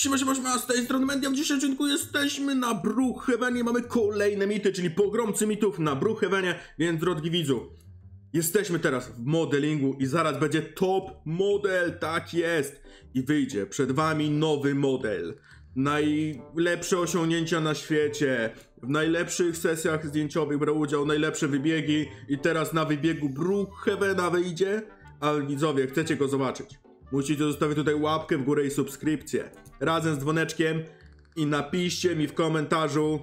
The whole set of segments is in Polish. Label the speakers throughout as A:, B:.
A: Siema, siema, siema, z tej strony Mendiam. W dzisiejszym odcinku jesteśmy na Brookhavenie. Mamy kolejne mity, czyli pogromcy mitów na Brookhavenie. Więc, drodzy widzu, jesteśmy teraz w modelingu i zaraz będzie top model, tak jest. I wyjdzie przed wami nowy model. Najlepsze osiągnięcia na świecie. W najlepszych sesjach zdjęciowych brał udział, najlepsze wybiegi. I teraz na wybiegu Brookhavena wyjdzie. A widzowie, chcecie go zobaczyć. Musicie zostawić tutaj łapkę w górę i subskrypcję. Razem z dzwoneczkiem. I napiszcie mi w komentarzu.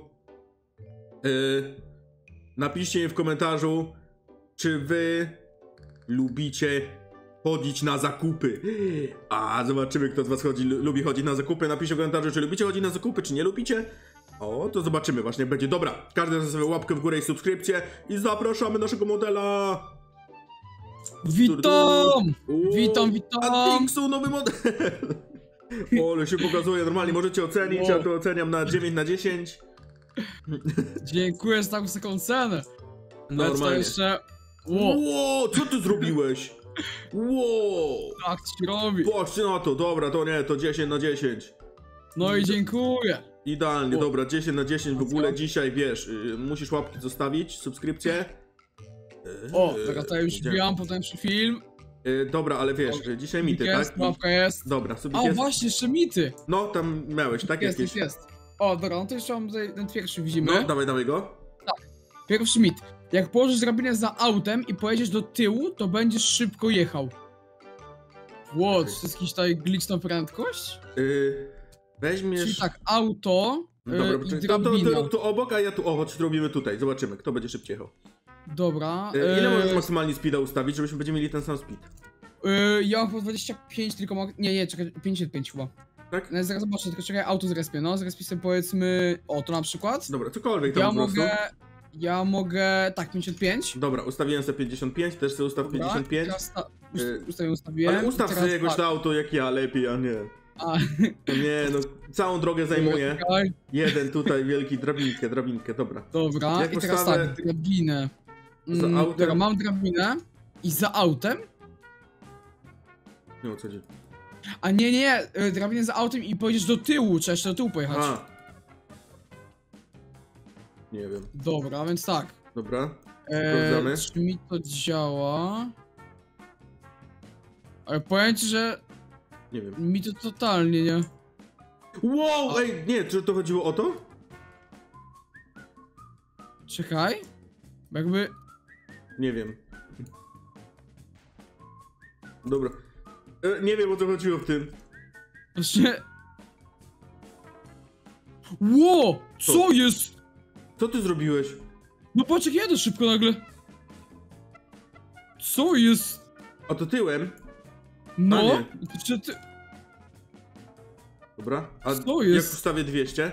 A: Yy, napiszcie mi w komentarzu, czy wy lubicie chodzić na zakupy. A zobaczymy, kto z was chodzi, lu- lubi chodzić na zakupy. Napiszcie w komentarzu, czy lubicie chodzić na zakupy, czy nie lubicie. O, to zobaczymy właśnie, będzie dobra. Każdy zostawia łapkę w górę i subskrypcję. I zapraszamy naszego modela.
B: Witam!
A: Uuu,
B: Witam, witam.
A: Antiksu, nowy model! O, ale się pokazuje normalnie, możecie ocenić,
B: Wow.
A: ja to oceniam na 9 na 10.
B: Dziękuję za tak wysoką cenę. No to
A: Normalnie.
B: jeszcze... Ło,
A: Ło, co ty zrobiłeś? Ło!
B: tak ci robi.
A: Patrzcie na to, dobra, to nie, to 10 na 10.
B: No i dziękuję.
A: Idealnie,
B: O.
A: dobra, 10 na 10 w ogóle dzisiaj, wiesz, y, musisz łapki zostawić, subskrypcję.
B: O,
A: y,
B: teraz to już wbijam potem przy film.
A: Y, Dobra, ale wiesz,
B: Dobrze.
A: y, dzisiaj mity,
B: jest,
A: tak?
B: Łapka jest.
A: Dobra, sobie
B: A
A: jest.
B: właśnie, jeszcze mity.
A: No, tam miałeś, tak?
B: jest,
A: Jakieś.
B: jest, jest. O, dobra, no to jeszcze mam tutaj ten pierwszy widzimy.
A: No, dawaj, dawaj go.
B: Pierwszy mit. Jak położysz drabinę za autem i pojedziesz do tyłu, to będziesz szybko jechał. Czy to jest jakiś tutaj glitch na prędkość?
A: Y, weźmiesz...
B: Czyli tak, auto
A: Dobra,
B: yy,
A: poczekaj,
B: i
A: to, to, to, to obok, a ja tu, o, chodź, robimy tutaj, zobaczymy, kto będzie szybciej jechał.
B: Dobra.
A: Y, ile możesz maksymalnie speeda ustawić, żebyśmy będziemy mieli ten sam speed?
B: Yy, ja mam po 25, tylko mogę. Nie, nie, czekaj, 55 chyba.
A: Tak?
B: No, zaraz zobaczę, tylko czekaj, auto zrespię, no, zrespię sobie powiedzmy. O, to na przykład.
A: Dobra, cokolwiek tam
B: Ja mogę. Ja mogę. Tak, 55.
A: Dobra, ustawiłem sobie 55, też sobie ustaw
B: Dobra,
A: 55.
B: Teraz ta, ust,
A: Yy,
B: ustawię, ustawiłem.
A: Ale ustaw sobie jakoś
B: tak.
A: to auto jak ja, lepiej, a nie.
B: A,
A: No Nie, no, całą drogę zajmuje. Jeden tutaj wielki, drabinkę, drabinkę, dobra.
B: Dobra,
A: Jak
B: i teraz
A: postawę-
B: tak, drabinę.
A: Za
B: Mm,
A: autem?
B: Dobra, mam drabinę. I za autem.
A: Nie o co chodzi.
B: A nie, nie, y, drabinę za autem i pojedziesz do tyłu, trzeba jeszcze do tyłu pojechać.
A: A. Nie wiem,
B: Dobra, więc tak.
A: dobra.
B: Eee,
A: Sprawdzamy.
B: czy mi to działa? Ale powiem ci, że
A: Nie wiem.
B: mi to totalnie nie.
A: Wow, ej, nie, czy to chodziło o to?
B: Czekaj. Jakby.
A: Nie wiem. Dobra. E, nie wiem o co chodziło w tym.
B: Właśnie. Ło! Co
A: Co?
B: jest?
A: Co ty zrobiłeś?
B: No patrz jak jedę szybko nagle. Co jest?
A: A to tyłem?
B: No?
A: nie.
B: Czy ty...
A: Dobra. A
B: Co
A: jak
B: jest?
A: ustawię 200?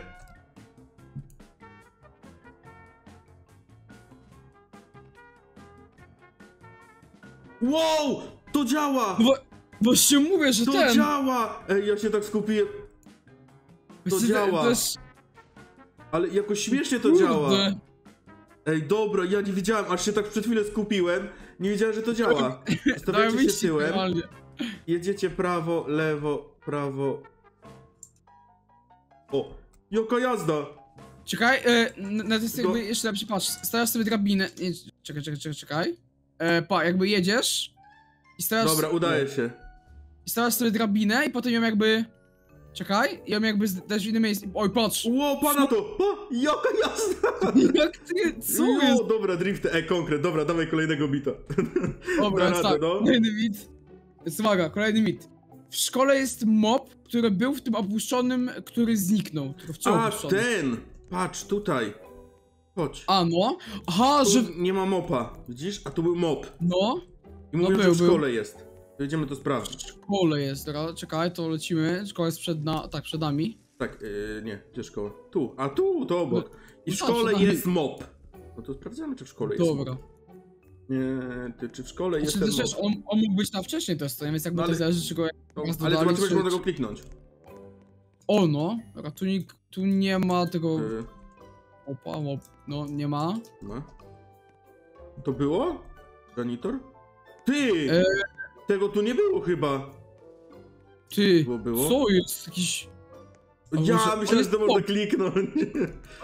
A: Wow! To działa!
B: No, wa- właśnie mówię, że
A: To
B: ten.
A: działa! Ej, ja się tak skupiłem.
B: Właśnie
A: działa.
B: To jest...
A: Ale jakoś śmiesznie to
B: Kurde.
A: działa. Ej, dobra, ja nie wiedziałem, aż się tak przed chwilę skupiłem. Nie wiedziałem, że to działa. Stawiacie się tyłem, jedziecie prawo, lewo, prawo. O, jaka jazda!
B: Czekaj, e, na na to jest jakby jeszcze lepszy, patrz, stawiasz sobie drabinę, nie, czekaj, czekaj, czekaj, czekaj, e, pa, jakby jedziesz i stawiasz,
A: Dobra, udaje się.
B: i stawiasz sobie drabinę i potem ją jakby, czekaj, ją jakby dać w inne miejsce, oj, patrz,
A: Ło, pana to! O, jaka jazda!
B: jak ty, co
A: Jo,
B: jest,
A: Dobra, drift, e, konkret, dobra, dawaj kolejnego bita.
B: dobra,
A: radę,
B: tak,
A: no.
B: kolejny mit, uwaga, kolejny mit, w szkole jest mob, który był w tym opuszczonym, który zniknął, który
A: A,
B: opuszczony?
A: ten! Patrz, tutaj. Chodź.
B: A, no, aha,
A: Tu
B: że,
A: nie ma mopa, widzisz? A tu był mop.
B: no,
A: I
B: No
A: mówią, że
B: był,
A: w
B: był.
A: szkole jest. Jedziemy to sprawdzić.
B: szkole jest, dobra, czekaj, to lecimy, szkoła jest przed, na, tak, przed nami.
A: Tak, yy, nie, gdzie szkoła? Tu, a tu, to obok. I w
B: no
A: szkole
B: dobrze,
A: jest mop. No to sprawdzamy, czy w szkole jest
B: Dobra.
A: mop. Nie, ty, czy w szkole jest
B: Znaczy,
A: ten
B: on, on mógł być na wcześniej testowanie, więc jakby
A: No
B: to
A: ale-
B: zależy, czego
A: No,
B: raz
A: ale
B: dodali,
A: zobaczymy, czy
B: czy-
A: można go kliknąć.
B: O no, ratunik, tu nie ma tego...
A: Yy,
B: Opa, op, no nie ma.
A: no. To było? Janitor? Ty!
B: E.
A: Tego tu nie było chyba.
B: Ty,
A: Było, było?
B: co jest jakiś...
A: Ja
B: może-
A: myślałem, że to można
B: top.
A: kliknąć.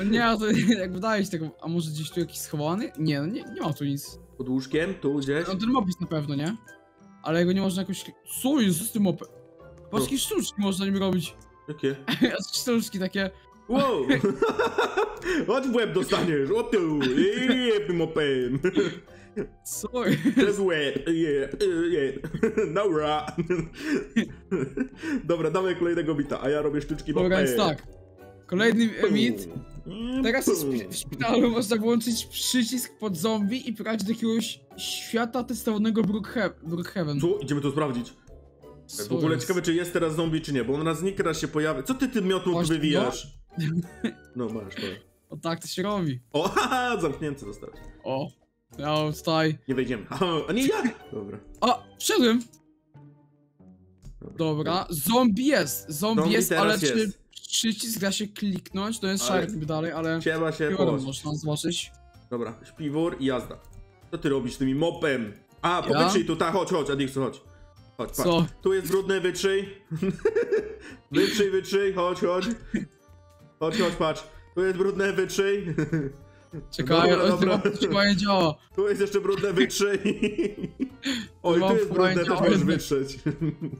B: O nie, a to jak wydaje się tego, a może gdzieś tu jakiś schowany? Nie, no nie, nie ma tu nic.
A: Pod łóżkiem, tu gdzieś.
B: No ten mopis na pewno, nie? Ale jego nie można jakoś... Co jest z tym mopem? Patrz, jakie sztuczki można nim robić.
A: Jakie?
B: sztuczki takie...
A: Wow! Chodź w łeb dostaniesz, o tu! Jeb tym opem!
B: Jest?
A: Przez łeb, jeb, jeb. Dobra. Dobra, dawaj kolejnego bita, a ja robię sztuczki
B: Dobra, więc tak. Kolejny mit. Teraz w szpi- w szpitalu można włączyć przycisk pod zombie i pojechać do jakiegoś świata testowanego Brookhaven.
A: Co? Idziemy to sprawdzić. W ogóle ciekawe, czy jest teraz zombie, czy nie, bo on raz znika, raz się pojawia. Co ty tym miotą wywijasz? No masz, to.
B: O tak to się robi.
A: O, haha, zamknięty zostałeś.
B: O. Ja tutaj.
A: Nie wejdziemy. A nie ja! Dobra.
B: A, wszedłem. Dobra, zombie jest. Zombie,
A: Zombie
B: jest, ale czy
A: jest.
B: przycisk da się kliknąć? To jest
A: Ale-
B: szarp dalej, ale...
A: Trzeba się położyć.
B: można zobaczyć.
A: Dobra, śpiwór i jazda. Co ty robisz tymi mopem? A,
B: Ja?
A: powytrzyj tu, tak, chodź, chodź, Adixu, chodź. Chodź, patrz.
B: Co?
A: Tu jest brudny, wytrzyj. wytrzyj, wytrzyj, chodź, chodź. Chodź, chodź, patrz. Tu jest brudne, wytrzyj.
B: Czekaj,
A: Dobra, dobra.
B: chyba nie działa.
A: Tu jest jeszcze brudne, wytrzyj. Oj, tu jest brudne, też możesz wytrzeć.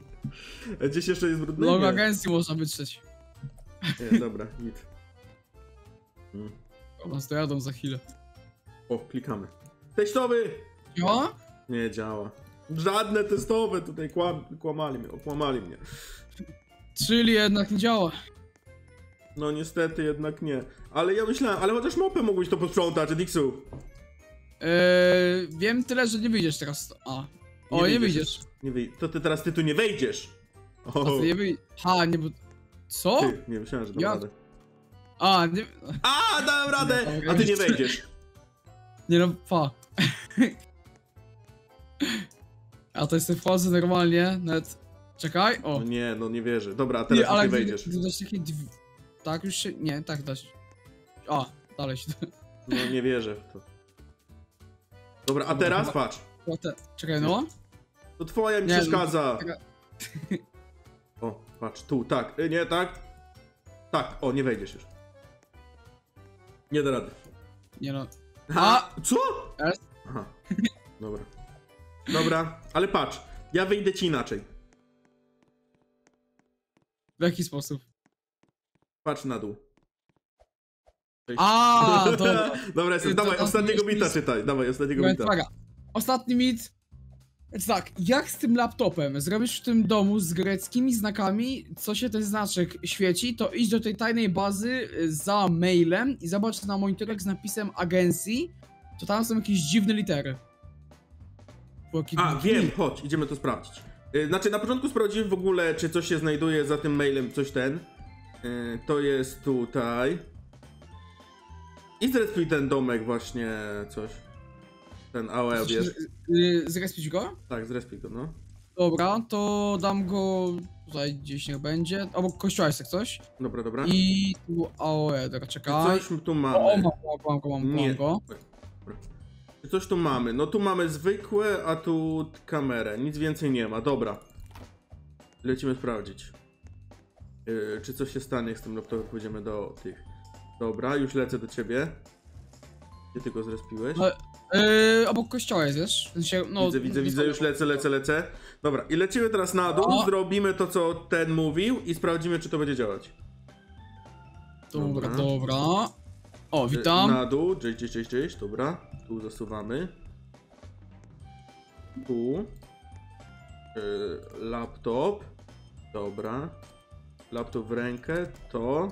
A: Gdzieś jeszcze jest brudne?
B: Logo agencji można wytrzeć.
A: Nie, dobra, git. Mm.
B: Dobra, dojadą za chwilę.
A: O, klikamy. Testowy!
B: Działa?
A: Nie działa. Żadne testowe tutaj kłam, kłamali mnie, okłamali mnie.
B: Czyli jednak nie działa.
A: No niestety jednak nie. Ale ja myślałem, ale chociaż mopę mógłbyś to posprzątać, Dixu.
B: Eee, wiem tyle, że nie wyjdziesz teraz. A. O, nie, wyjdziesz.
A: Nie wyj to ty teraz ty tu nie wejdziesz. O,
B: A ty nie wyjdziesz. Ha, nie, bo... Co?
A: ty, nie myślałem, że dam
B: Ja-
A: radę.
B: A, nie...
A: A, dałem radę! A ty nie wejdziesz.
B: Nie no, pa. A to jest wchodzę normalnie, nawet... Czekaj, o.
A: No nie, no nie wierzę. Dobra, a teraz
B: Nie, ale
A: nie wejdziesz.
B: takie drzwi... Tak już się... Nie, tak dać. A, dalej się...
A: No nie wierzę w to. Dobra, a teraz patrz.
B: O. Czekaj, no.
A: To twoja mi
B: Nie, no,
A: przeszkadza.
B: taka-
A: O, patrz, tu, tak. Y, Nie, tak. Tak, o, nie wejdziesz już. Nie da rady.
B: Nie no.
A: A, co? Aha, dobra. Dobra, ale patrz, ja wyjdę ci inaczej.
B: W jaki sposób?
A: Patrz na dół. Cześć.
B: A, dobra.
A: Dobra, jestem.
B: To
A: Dawaj,
B: tam
A: ostatniego bita czytaj. Dawaj, ostatniego
B: Więc
A: bita.
B: uwaga. Ostatni mit. Więc tak, jak z tym laptopem zrobisz w tym domu z greckimi znakami, co się ten znaczek świeci, to idź do tej tajnej bazy y, za mailem i zobacz na monitorek z napisem agencji, to tam są jakieś dziwne litery. Jakie-
A: A, wiem, chodź, idziemy to sprawdzić. Y, Znaczy, na początku sprawdziłem w ogóle, czy coś się znajduje za tym mailem, coś ten. Y, To jest tutaj. I zrespił ten domek właśnie, coś. Ten AOE, wiesz.
B: Y, Zrespić go?
A: Tak, zrespił go, no.
B: Dobra, to dam go tutaj gdzieś niech będzie, obok kościoła jest jak coś.
A: Dobra, dobra.
B: I tu AOE, dobra, czekaj.
A: coś tu
B: O,
A: mamy?
B: mam, go, mam go, mam go,
A: Nie.
B: mam go.
A: Coś tu mamy? No tu mamy zwykłe, a tu kamerę. Nic więcej nie ma, dobra. Lecimy sprawdzić. Yy, czy coś się stanie jak z tym laptopem, pójdziemy do tych. Dobra, już lecę do ciebie. Gdzie ty go zrespiłeś?
B: Ale- Yy, obok kościoła jest, wiesz? No,
A: widzę, widzę, widzę, już lecę, lecę, lecę. Dobra, i lecimy teraz na dół,
B: O.
A: zrobimy to, co ten mówił i sprawdzimy, czy to będzie działać.
B: Dobra,
A: Dobra.
B: dobra. O, witam.
A: Na dół, cześć, cześć, cześć, cześć, dobra. Tu zasuwamy. Tu. Yy, laptop. Dobra. Laptop w rękę, to.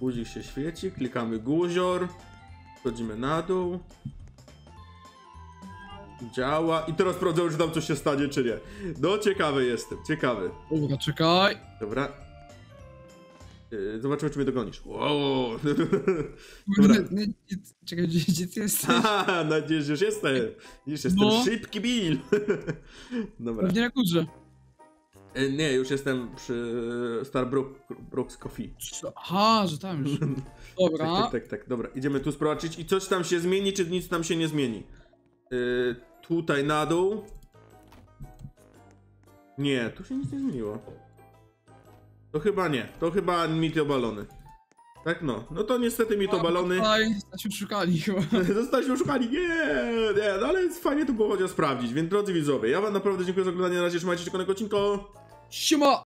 A: Guzik się świeci, klikamy guzior. Wchodzimy na dół. Działa. I teraz sprawdzę, czy tam coś się stanie, czy nie. No, ciekawy jestem, ciekawy.
B: Dobra, czekaj.
A: Dobra. Yy, zobaczymy, czy mnie dogonisz. Wow. Dobra.
B: Czekaj, gdzie, gdzie ty jesteś?
A: Nadzieję, że już jestem. Już jestem
B: No.
A: szybki Bill. Dobra.
B: Pewnie na górze.
A: E, Nie, już jestem przy Starbucks Coffee.
B: Aha, że tam już.
A: Tak,
B: Dobra.
A: tak, tak, tak. Dobra, idziemy tu sprawdzić i coś tam się zmieni, czy nic tam się nie zmieni. Yy, tutaj na dół. Nie, tu się nic nie zmieniło. To chyba nie, to chyba mit obalony. Tak no, no to niestety mit obalony.
B: Tutaj jesteśmy szukani chyba.
A: Zostaliśmy oszukani, nie, nie, no ale fajnie to było chociaż sprawdzić, więc drodzy widzowie, ja wam naprawdę dziękuję za oglądanie, na razie trzymajcie się konego odcinka.
B: Siema!